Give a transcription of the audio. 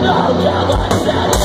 Thank